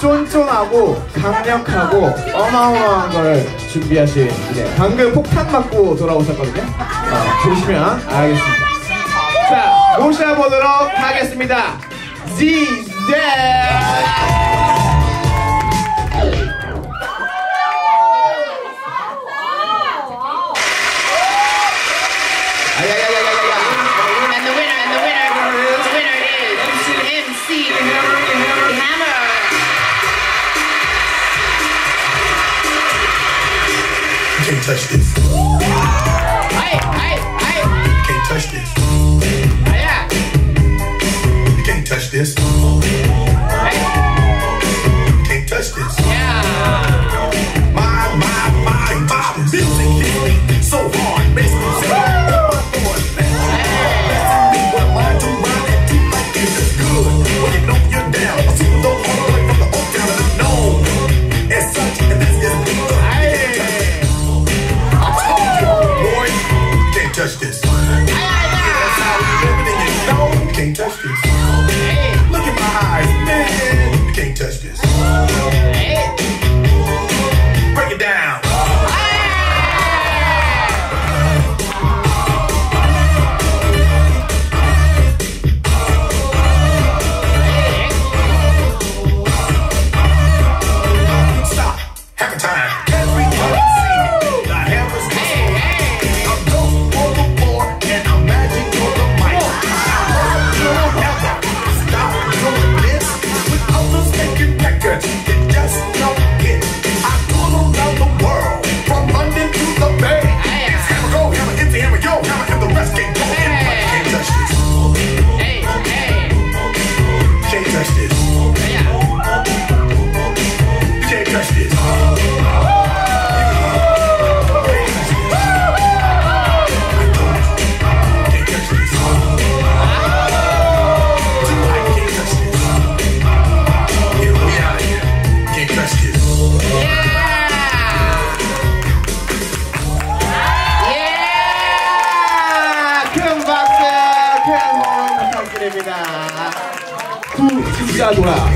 쫀쫀하고 강력하고 어마어마한 걸 준비하신 이제 방금 폭탄 맞고 돌아오셨거든요. 어, 보시면 알겠습니다. 자 모셔보도록 하겠습니다. 지대! can't touch this. Hey, hey, hey. You can't touch this. Yeah. You can't touch this. 축하드립니다. 구 진짜 돌아.